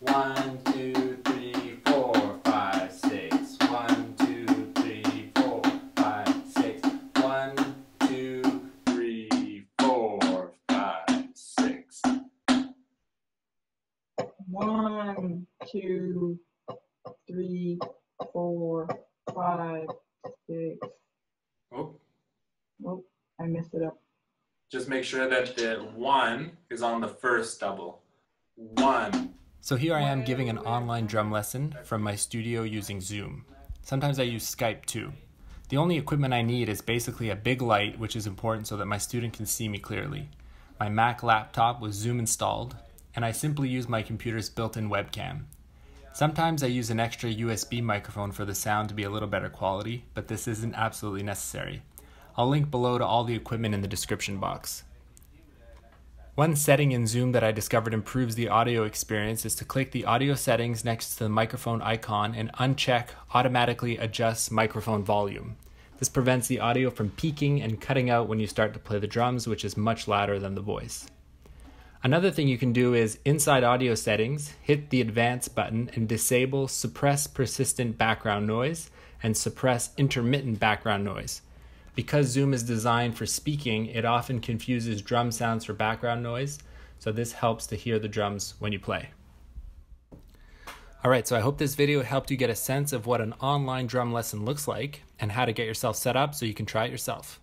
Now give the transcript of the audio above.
One, two, three, four, five, six. One, two, three, four, five, six. One, two, three, four, five, six. One, two, three, four, five, six. Oh, Oh, I messed it up. just make sure that the one is on the first double. One. So here I am giving an online drum lesson from my studio using Zoom. Sometimes I use Skype too. The only equipment I need is basically a big light, which is important so that my student can see me clearly. My Mac laptop with Zoom installed, and I simply use my computer's built in webcam. Sometimes I use an extra USB microphone for the sound to be a little better quality, but this isn't absolutely necessary. I'll link below to all the equipment in the description box. One setting in Zoom that I discovered improves the audio experience is to click the audio settings next to the microphone icon and uncheck automatically adjusts microphone volume. This prevents the audio from peaking and cutting out when you start to play the drums, which is much louder than the voice. Another thing you can do is inside audio settings, hit the advanced button and disable suppress persistent background noise and suppress intermittent background noise. Because Zoom is designed for speaking, it often confuses drum sounds for background noise, so this helps to hear the drums when you play. Alright, so I hope this video helped you get a sense of what an online drum lesson looks like and how to get yourself set up so you can try it yourself.